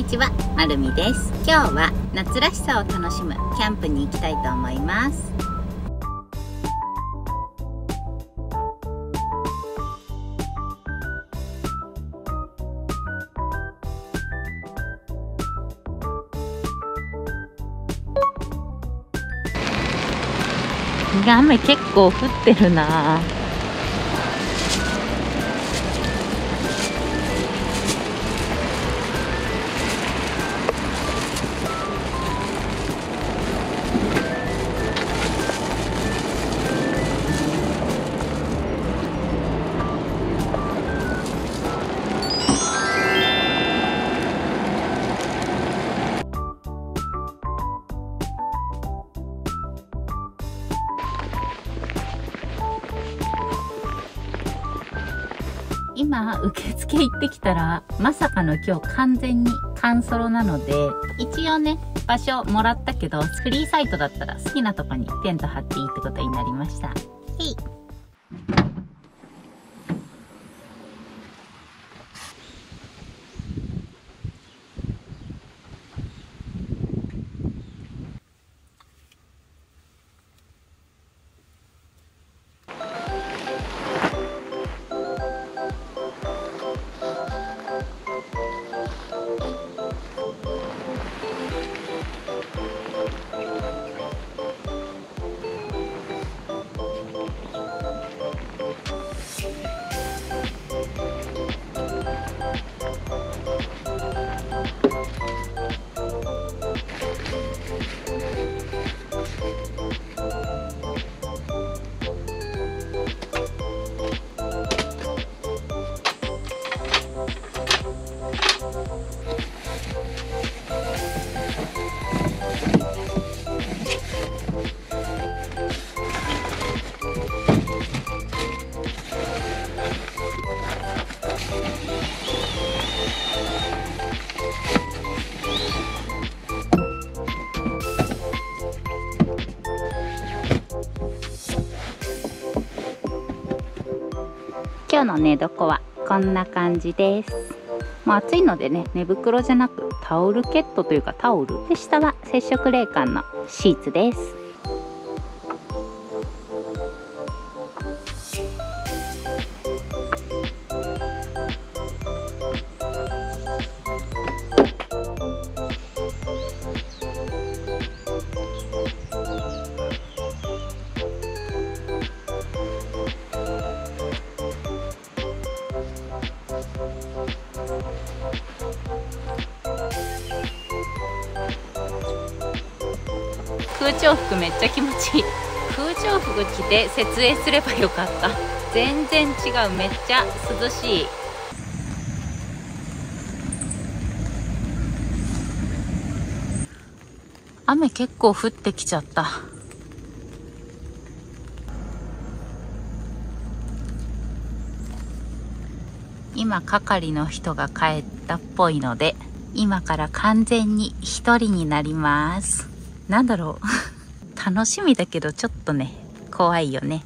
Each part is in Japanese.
にちは、まるみです。今日は夏らしさを楽しむキャンプに行きたいと思います。雨結構降ってるな。受付行ってきたらまさかの今日完全にンソロなので一応ね場所もらったけどフリーサイトだったら好きなとこにテント張っていいってことになりました。の寝床は？こんな感じです。もう暑いのでね寝袋じゃなくタオルケットというかタオル。で下は接触冷感のシーツです。空調服めっちゃ気持ちいい。空調服着て設営すればよかった。全然違う。めっちゃ涼しい。雨結構降ってきちゃった。今係の人が帰ったっぽいので今から完全に一人になります。なんだろう。楽しみだけどちょっとね怖いよね。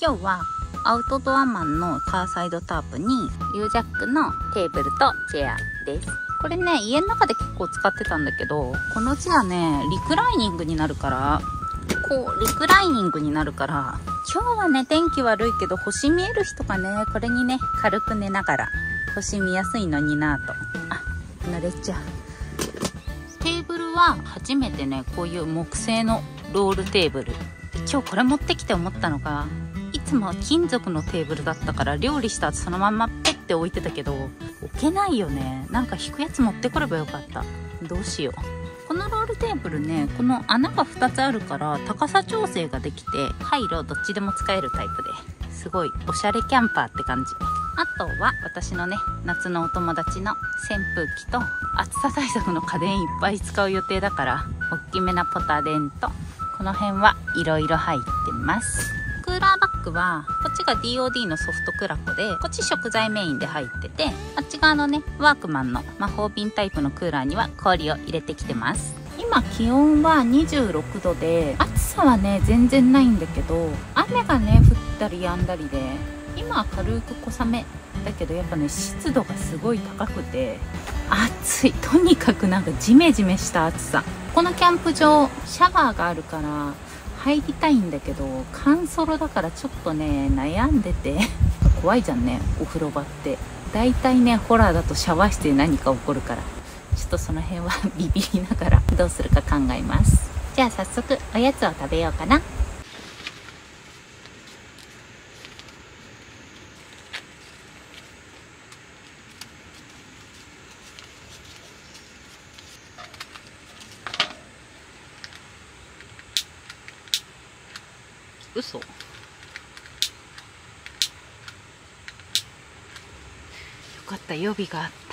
今日はアウトドアマンのカーサイドタープにユージャックのテーブルとチェアです。これね家の中で結構使ってたんだけどこのチェアねリクライニングになるからこうリクライニングになるから今日はね天気悪いけど星見える人がねこれにね軽く寝ながら星見やすいのになと。あ慣れちゃう。テーブルは初めてねこういう木製のロールテーブル。今日これ持ってきて思ったのがいつも金属のテーブルだったから料理した後そのまんまペッて置いてたけど置けないよね。なんか引くやつ持ってこればよかった。どうしよう。このロールテーブルねこの穴が2つあるから高さ調整ができて回路どっちでも使えるタイプで。すごいおしゃれキャンパーって感じ。あとは私のね夏のお友達の扇風機と暑さ対策の家電いっぱい使う予定だから大きめなポタ電とこの辺はいろいろ入ってます。クーラーバッグはこっちが DOD のソフトクラコでこっち食材メインで入っててあっち側のねワークマンの魔法瓶タイプのクーラーには氷を入れてきてます。今気温は26度で暑さはね全然ないんだけど雨がね降ったりやんだりで今は軽く小雨だけどやっぱね湿度がすごい高くて暑い。とにかくなんかジメジメした暑さ。このキャンプ場シャワーがあるから入りたいんだけど乾ソロだからちょっとね悩んでて。怖いじゃんねお風呂場って。大体ねホラーだとシャワー室で何か起こるから。ちょっとその辺は ビビりながらどうするか考えます。じゃあ早速おやつを食べようかな。予備があった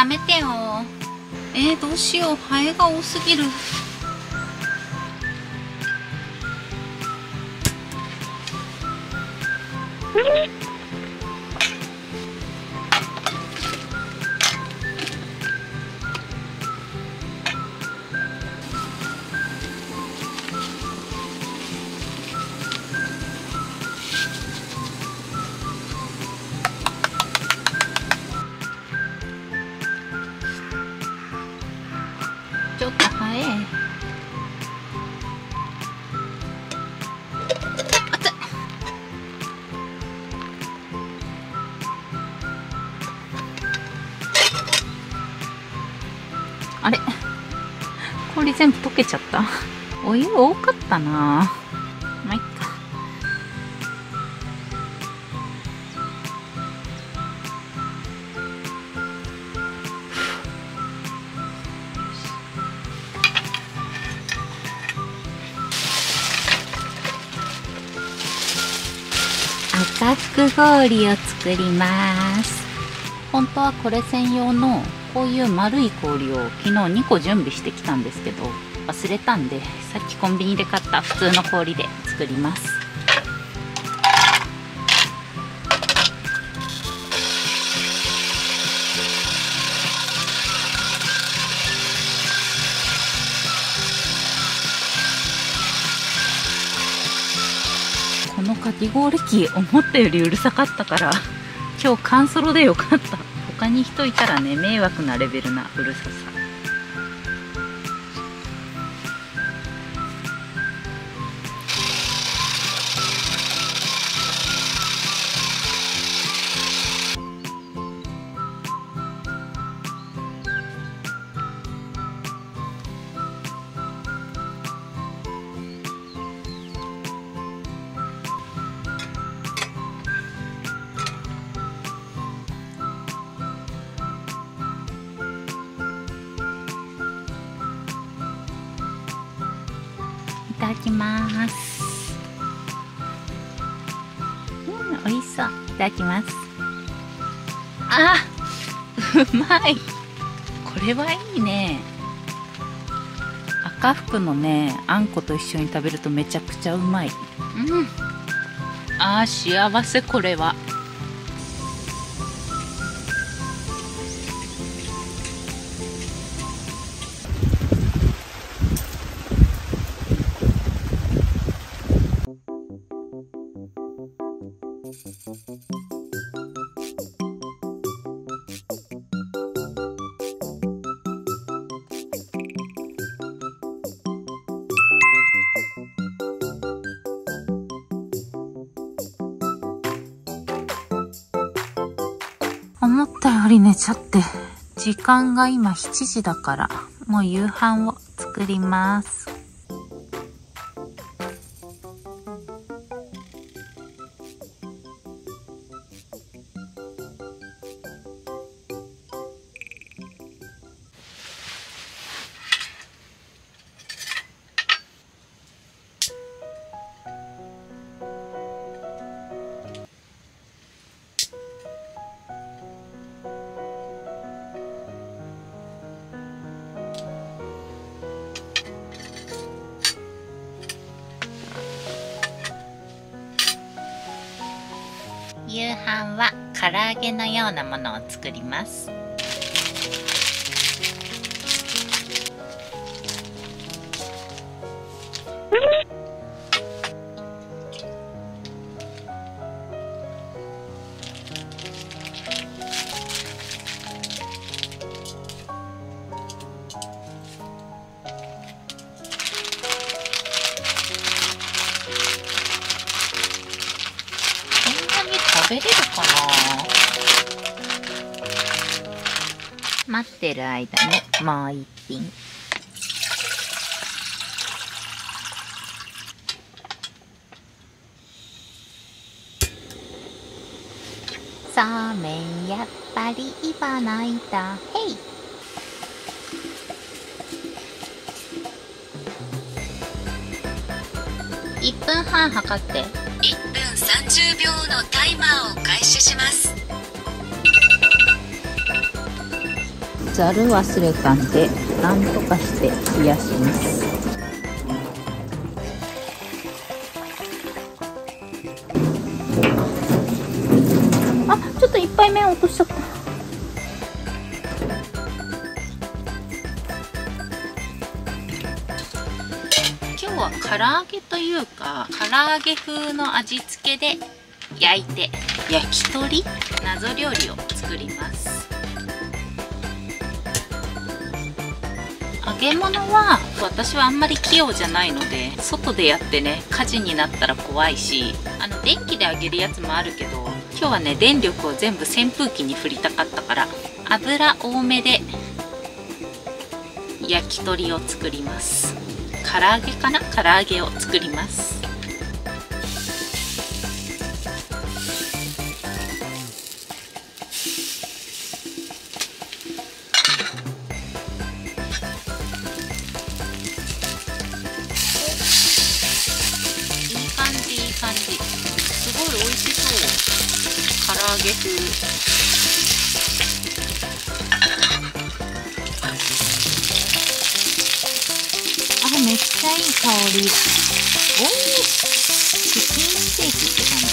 やめてよ。えー、どうしよう。ハエが多すぎる。あれ？氷全部溶けちゃった？お湯多かったな。まあいっか。赤福氷を作ります。本当はこれ専用のこういう丸い氷を昨日2個準備してきたんですけど忘れたんでさっきコンビニで買った普通の氷で作ります。このかき氷機思ったよりうるさかったから今日カンソロでよかった。に人いたらね迷惑なレベルなうるささ。ただきます。うん美味しそう。いただきます。あうまい。これはいいね。赤福のねあんこと一緒に食べるとめちゃくちゃうまい。うん。あー幸せこれは。り寝ちゃって時間が今7時だからもう夕飯を作ります。間は唐揚げのようなものを作ります。にもう一品。そうめんやっぱり今泣いた。へい1分半測って。1分30秒のタイマーを開始します。ざる忘れたんでなんとかして冷やします。あちょっといっぱい麺落としちゃった。今日は唐揚げというか唐揚げ風の味付けで焼いて焼き鳥謎料理を作ります。揚げ物は私はあんまり器用じゃないので外でやってね火事になったら怖いしあの電気で揚げるやつもあるけど今日はね電力を全部扇風機に振りたかったから油多めで焼き鳥を作ります。唐揚げかな？唐揚げを作ります。揚げ風めっちゃいい香り。おおチキンステーキって感じ。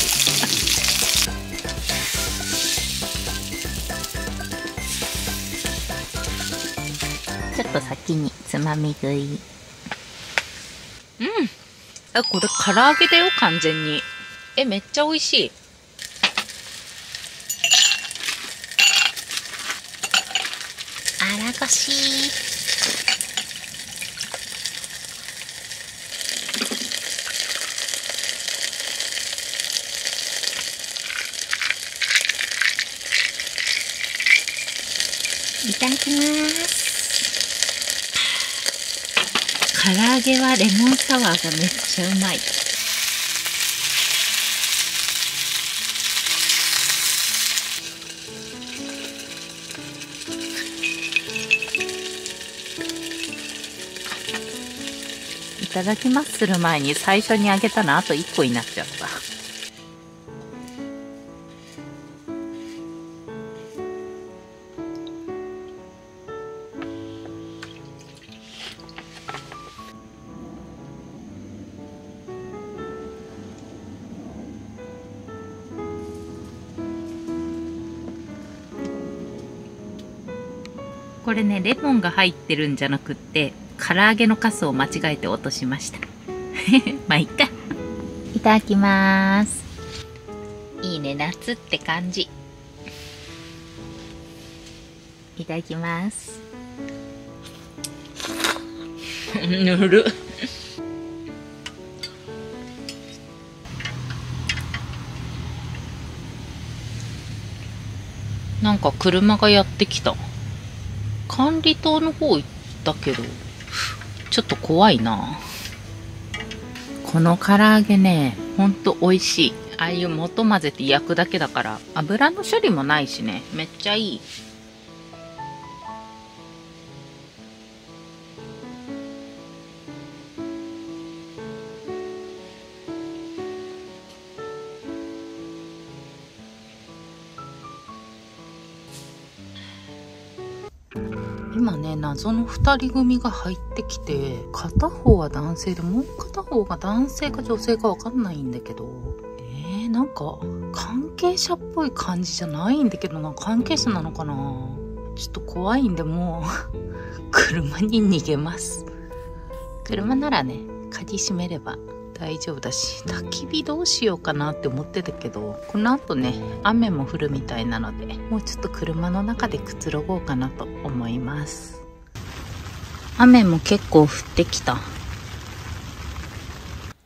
ちょっと先につまみ食い。うん。あこれ唐揚げだよ完全に。えめっちゃ美味しいあらごしいただきます。唐揚げはレモンサワーがめっちゃうまい。いただきます。する前に最初にあげたのあと1個になっちゃった。これねレモンが入ってるんじゃなくって唐揚げのカスを間違えて落としました。まあいっか。いただきます。いいね夏って感じ。いただきます。ぬる。なんか車がやってきた。管理棟の方行ったけど、ちょっと怖いな。この唐揚げね、ほんと美味しい。ああいう元混ぜて焼くだけだから、油の処理もないしね、めっちゃいい。謎の2人組が入ってきて片方は男性でもう片方が男性か女性か分かんないんだけどえー、なんか関係者っぽい感じじゃないんだけどな。関係者なのかな。ちょっと怖いんでもう 車に逃げます。車ならね鍵閉めれば大丈夫だし焚き火どうしようかなって思ってたけどこの後ね雨も降るみたいなのでもうちょっと車の中でくつろごうかなと思います。雨も結構降ってきた。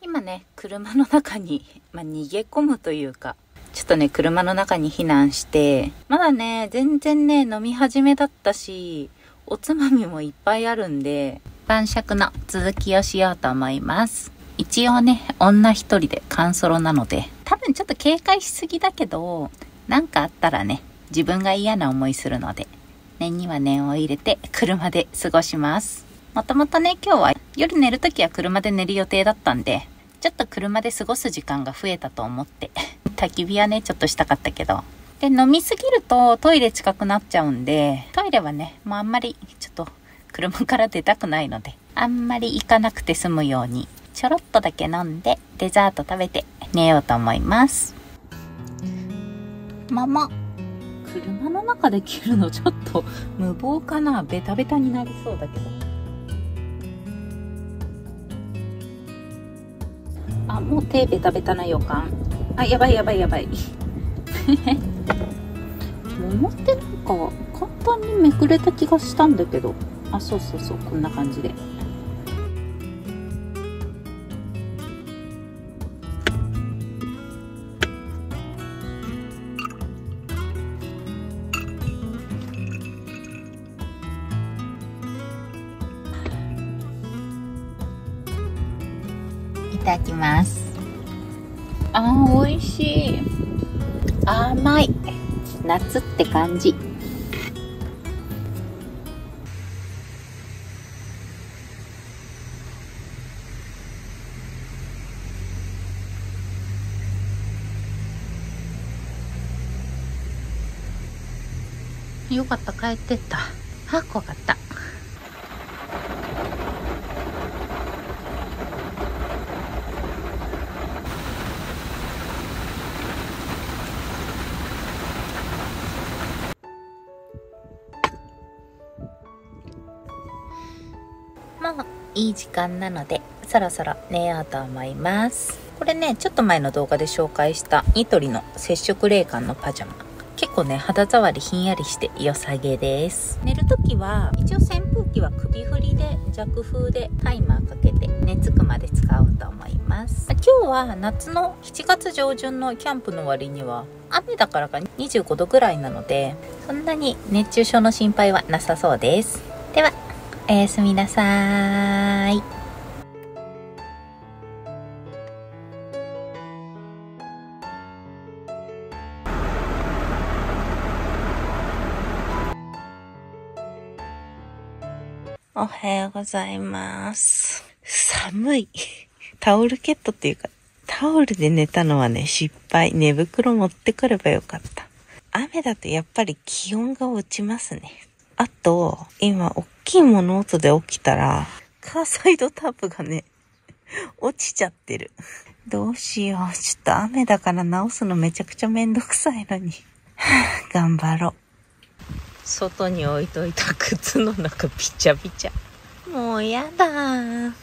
今ね車の中に、まあ、逃げ込むというかちょっとね車の中に避難してまだね全然ね飲み始めだったしおつまみもいっぱいあるんで晩酌の続きをしようと思います。一応ね、女一人でカンソロなので、多分ちょっと警戒しすぎだけど、なんかあったらね、自分が嫌な思いするので、念には念を入れて車で過ごします。もともとね、今日は夜寝るときは車で寝る予定だったんで、ちょっと車で過ごす時間が増えたと思って、焚き火はね、ちょっとしたかったけど、で、飲みすぎるとトイレ近くなっちゃうんで、トイレはね、もうあんまりちょっと車から出たくないので、あんまり行かなくて済むようにちょろっとだけ飲んでデザート食べて寝ようと思います。ママ車の中で切るのちょっと 無謀かな？ベタベタになりそうだけど。あもう手ベタベタな予感。あやばいやばいやばい。桃ってなんか簡単にめくれた気がしたんだけど。あそうそうそうこんな感じで。ます。あー美味しい。甘い。夏って感じ。よかった帰ってった。あ怖いい時間なのでそろそろ寝ようと思います。これねちょっと前の動画で紹介したニトリの接触冷感のパジャマ。結構ね肌触りひんやりして良さげです。寝る時は一応扇風機は首振りで弱風でタイマーかけて寝つくまで使おうと思います。今日は夏の7月上旬のキャンプの割には雨だからか25度ぐらいなのでそんなに熱中症の心配はなさそうです。ではおやすみなさい。おはようございます。寒い。タオルケットっていうか、タオルで寝たのはね、失敗。寝袋持ってくればよかった。雨だとやっぱり気温が落ちますね。あと、今、大きい物音で起きたら、カーサイドタープがね、落ちちゃってる。どうしよう。ちょっと雨だから直すのめちゃくちゃめんどくさいのに。頑張ろう。外に置いといた靴の中びちゃびちゃ。もうやだ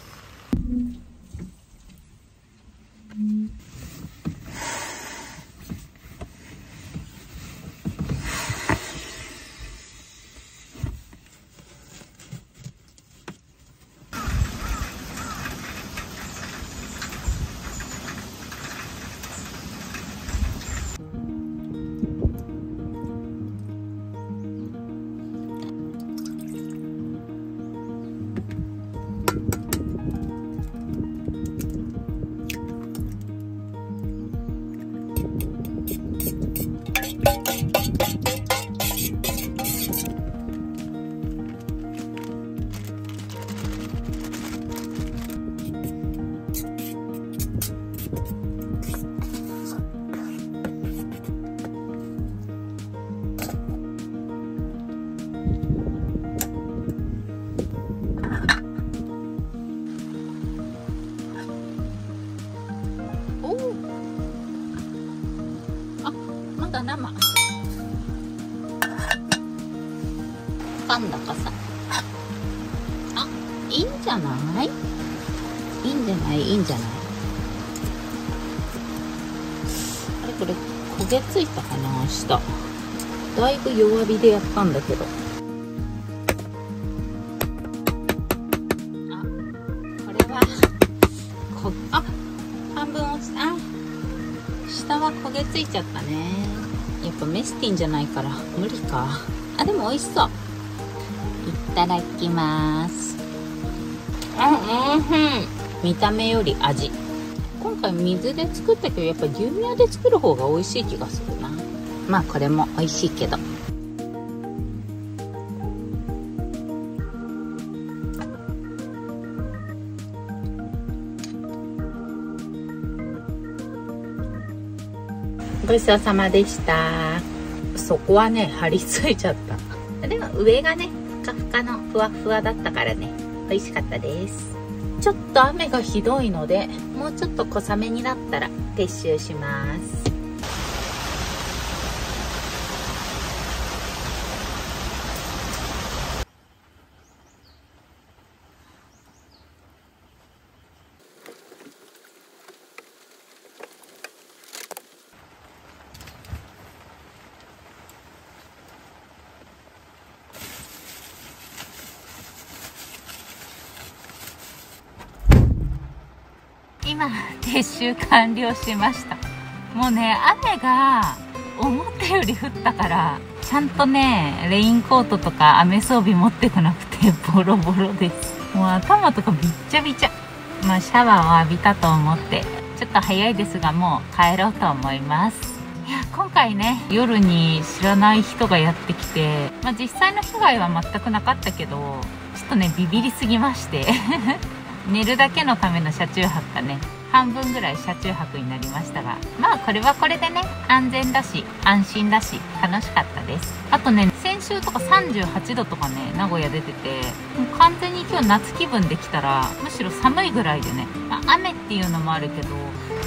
た。かな下だいぶ弱火でやったんだけど。あこれはこあ半分落ちたあ下は焦げついちゃったね。やっぱメスティンじゃないから無理か。あでも美味しそう。いただきます。あうん見た目より味。今回水で作ったけどやっぱ牛乳で作る方が美味しい気がする。なまあこれも美味しいけど。ごちそうさまでした。そこはね張り付いちゃった。でも上がねふかふかのふわふわだったからね。美味しかったです。ちょっと雨がひどいのでもうちょっと小雨になったら撤収します今撤収完了しました。もうね雨が思ったより降ったからちゃんとねレインコートとか雨装備持ってこなくてボロボロです。もう頭とかびっちゃびちゃ。まあシャワーを浴びたと思って。ちょっと早いですがもう帰ろうと思います。いや今回ね夜に知らない人がやってきて、まあ、実際の被害は全くなかったけどちょっとねビビりすぎまして。寝るだけのための車中泊がね半分ぐらい車中泊になりましたがまあこれはこれでね安全だし安心だし楽しかったです。あとね先週とか38度とかね名古屋出ててもう完全に今日夏気分できたらむしろ寒いぐらいでね、まあ、雨っていうのもあるけど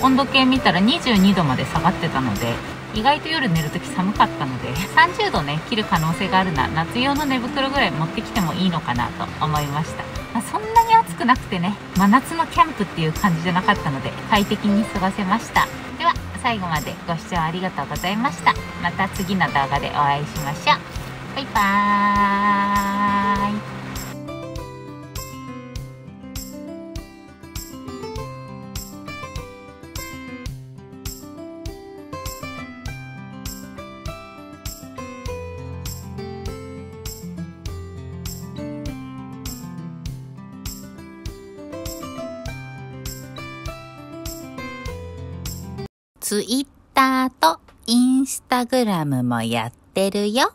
温度計見たら22度まで下がってたので意外と夜寝るとき寒かったので30度ね切る可能性があるな夏用の寝袋ぐらい持ってきてもいいのかなと思いました、そんなに暑くなくてね真夏のキャンプっていう感じじゃなかったので快適に過ごせました。では最後までご視聴ありがとうございました。また次の動画でお会いしましょう。バイバーイ。ツイッターとインスタグラムもやってるよ。